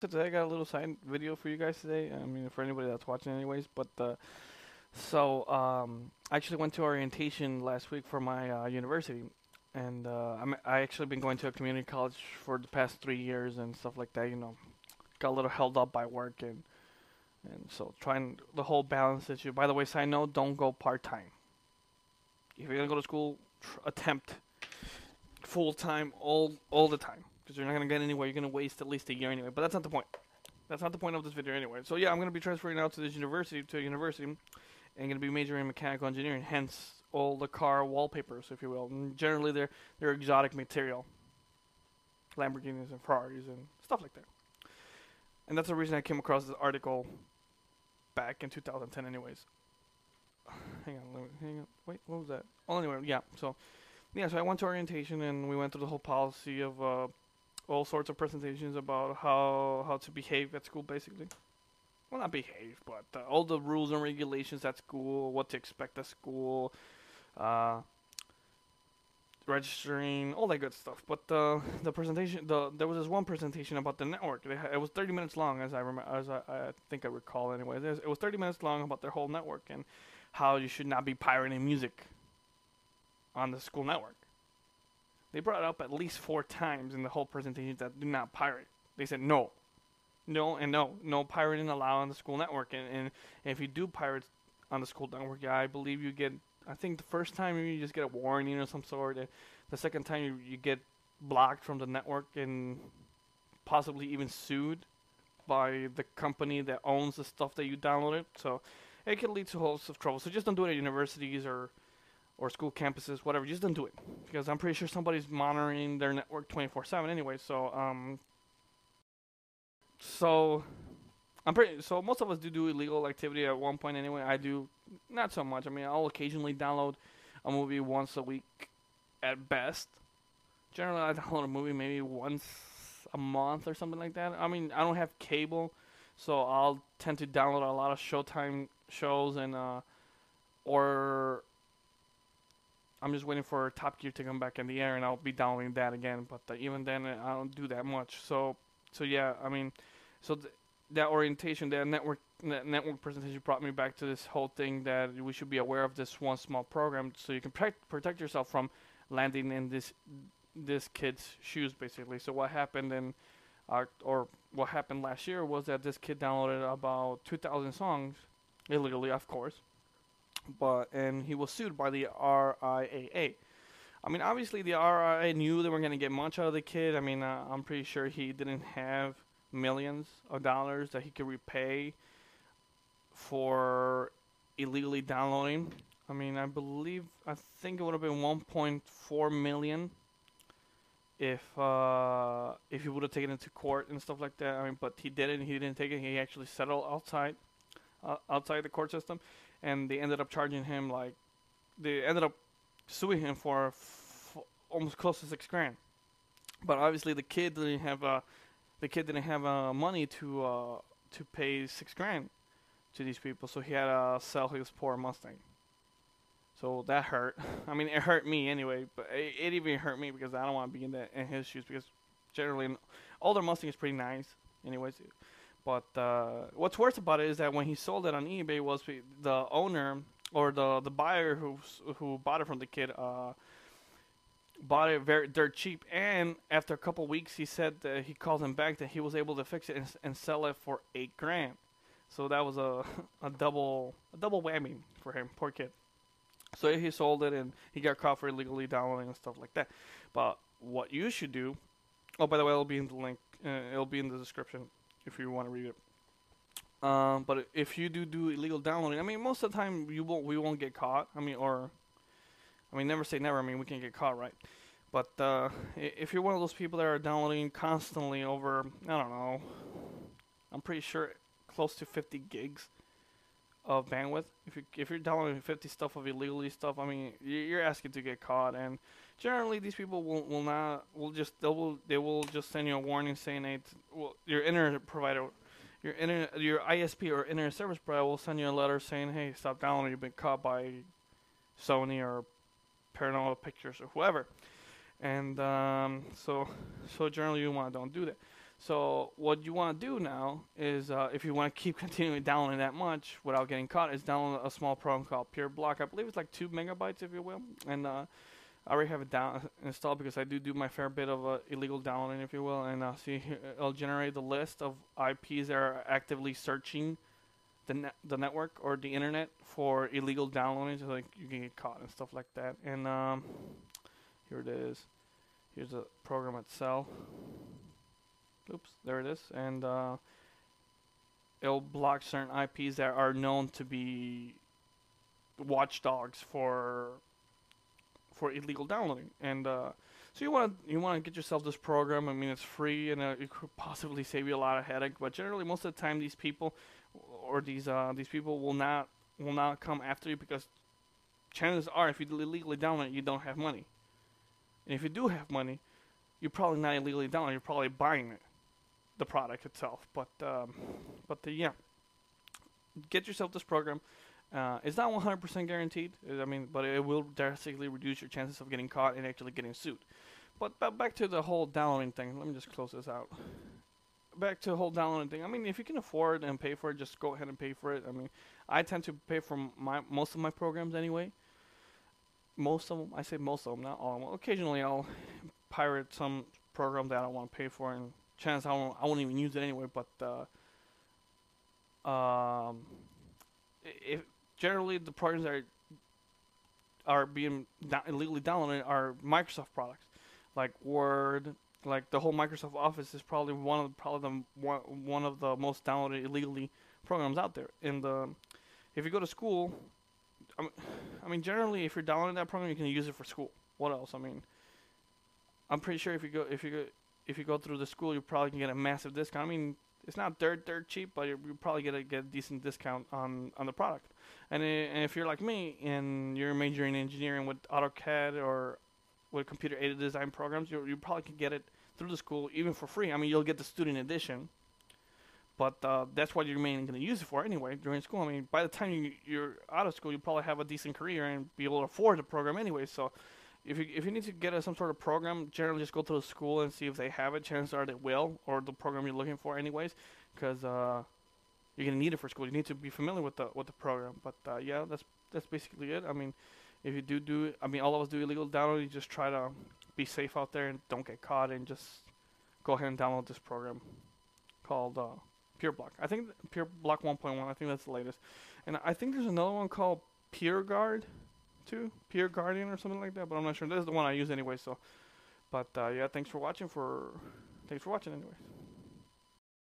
today I got a little side video for you guys today. I mean, for anybody that's watching, anyways. But uh, so um, I actually went to orientation last week for my uh, university, and uh, I'm I actually been going to a community college for the past three years and stuff like that. You know, got a little held up by work and and so trying the whole balance issue. By the way, side note: don't go part time. If you're gonna go to school, attempt full time all all the time because you're not gonna get anywhere. You're gonna waste at least a year anyway. But that's not the point. That's not the point of this video anyway. So yeah, I'm gonna be transferring out to this university to a university, and gonna be majoring in mechanical engineering. Hence all the car wallpapers, if you will. And generally, they're they're exotic material, Lamborghinis and Ferraris and stuff like that. And that's the reason I came across this article back in 2010, anyways. Hang on, hang on. Wait, what was that? Oh, anyway, yeah. So, yeah. So I went to orientation and we went through the whole policy of uh, all sorts of presentations about how how to behave at school, basically. Well, not behave, but uh, all the rules and regulations at school, what to expect at school, uh, registering, all that good stuff. But uh, the presentation, the there was this one presentation about the network. It, it was 30 minutes long, as I remember, as I, I think I recall. Anyway, it was 30 minutes long about their whole network and how you should not be pirating music on the school network. They brought up at least four times in the whole presentation that do not pirate. They said no, no, and no, no pirating allowed on the school network. And, and if you do pirate on the school network, yeah, I believe you get. I think the first time you just get a warning or some sort. And the second time you, you get blocked from the network and possibly even sued by the company that owns the stuff that you downloaded. So it can lead to hosts of trouble. So just don't do it at universities or or school campuses, whatever. Just don't do it because I'm pretty sure somebody's monitoring their network 24/7 anyway. So um, so I'm pretty. So most of us do do illegal activity at one point anyway. I do not so much. I mean, I'll occasionally download a movie once a week at best. Generally, I download a movie maybe once a month or something like that. I mean, I don't have cable, so I'll tend to download a lot of Showtime shows and uh, or I'm just waiting for Top Gear to come back in the air, and I'll be downloading that again. But uh, even then, I don't do that much. So, so yeah, I mean, so th- that orientation, that network, that network presentation brought me back to this whole thing that we should be aware of this one small program, so you can protect protect yourself from landing in this this kid's shoes, basically. So what happened in, uh, or what happened last year was that this kid downloaded about 2,000 songs illegally, of course but and he was sued by the RIAA. I mean, obviously the RIAA knew they weren't going to get much out of the kid. I mean, uh, I'm pretty sure he didn't have millions of dollars that he could repay for illegally downloading. I mean, I believe I think it would have been 1.4 million if uh, if he would have taken it to court and stuff like that. I mean, but he didn't. He didn't take it. He actually settled outside uh, outside the court system and they ended up charging him like they ended up suing him for f- almost close to six grand. But obviously, the kid didn't have uh, the kid didn't have uh, money to uh, to pay six grand to these people, so he had to sell his poor Mustang. So that hurt. I mean, it hurt me anyway, but it, it even hurt me because I don't want to be in that in his shoes because generally, an older Mustang is pretty nice, anyways. But uh, what's worse about it is that when he sold it on eBay, was the- owner or the the buyer who who bought it from the kid uh, bought it very dirt cheap, and after a couple weeks, he said that he called him back that he was able to fix it and, and sell it for eight grand. So that was a a double a double whammy for him, poor kid. So he sold it and he got caught for illegally downloading and stuff like that. But what you should do, oh by the way, it'll be in the link. Uh, it'll be in the description if you want to read it. Um, but if you do do illegal downloading, I mean, most of the time you won't we won't get caught. I mean, or I mean, never say never. I mean, we can get caught, right? But uh, if you're one of those people that are downloading constantly over, I don't know, I'm pretty sure close to 50 gigs of bandwidth. If you if you're downloading 50 stuff of illegally stuff, I mean, you're asking to get caught. And generally, these people will, will not will just they will they will just send you a warning saying, "Hey, well, your internet provider." Your internet, your ISP or internet service provider will send you a letter saying, "Hey, stop downloading. You've been caught by Sony or Paranormal Pictures or whoever." And um, so, so generally, you want to don't do that. So what you want to do now is, uh, if you want to keep continuing downloading that much without getting caught, is download a small program called PeerBlock. I believe it's like two megabytes, if you will, and uh, I already have it down installed because I do do my fair bit of uh, illegal downloading, if you will, and uh, see it'll generate the list of IPs that are actively searching the the network or the internet for illegal downloading, so like you can get caught and stuff like that. And um, here it is. Here's the program itself. Oops, there it is, and uh, it'll block certain IPs that are known to be watchdogs for for illegal downloading. And uh, so you want to you want to get yourself this program. I mean, it's free and uh, it could possibly save you a lot of headache. But generally, most of the time, these people or these uh, these people will not will not come after you because chances are, if you illegally download it, you don't have money. And if you do have money, you're probably not illegally downloading. You're probably buying it, the product itself. But um, but the, yeah, get yourself this program. Uh, it's not 100% guaranteed. I mean, but it will drastically reduce your chances of getting caught and actually getting sued. But, but back to the whole downloading thing. Let me just close this out. Back to the whole downloading thing. I mean, if you can afford and pay for it, just go ahead and pay for it. I mean, I tend to pay for my most of my programs anyway. Most of them, I say most of them, not all of them. Occasionally, I'll pirate some program that I don't want to pay for, and chance I won't, I won't even use it anyway. But uh, um, if generally the programs that are, are being illegally downloaded are Microsoft products, like Word, like the whole Microsoft Office is probably one of the, probably the one, one of the most downloaded illegally programs out there. And the if you go to school, I mean, I mean generally if you're downloading that program, you can use it for school. What else? I mean, I'm pretty sure if you go if you go if you go through the school, you probably can get a massive discount. I mean, it's not dirt dirt cheap, but you're probably gonna get a decent discount on on the product. And, and if you're like me and you're majoring in engineering with AutoCAD or with computer aided design programs, you you probably can get it through the school even for free. I mean, you'll get the student edition, but uh, that's what you're mainly going to use it for anyway during school. I mean, by the time you, you're out of school, you probably have a decent career and be able to afford the program anyway. So if you if you need to get a, some sort of program, generally just go to the school and see if they have it. Chances are they will, or the program you're looking for, anyways, because uh, you're gonna need it for school. You need to be familiar with the with the program. But uh, yeah, that's that's basically it. I mean, if you do do, I mean, all of us do illegal download. You just try to be safe out there and don't get caught, and just go ahead and download this program called uh, PeerBlock. I think Pure Block 1.1. I think that's the latest, and I think there's another one called PeerGuard too, PeerGuardian or something like that. But I'm not sure. This is the one I use anyway. So, but uh, yeah, thanks for watching. For thanks for watching, anyways.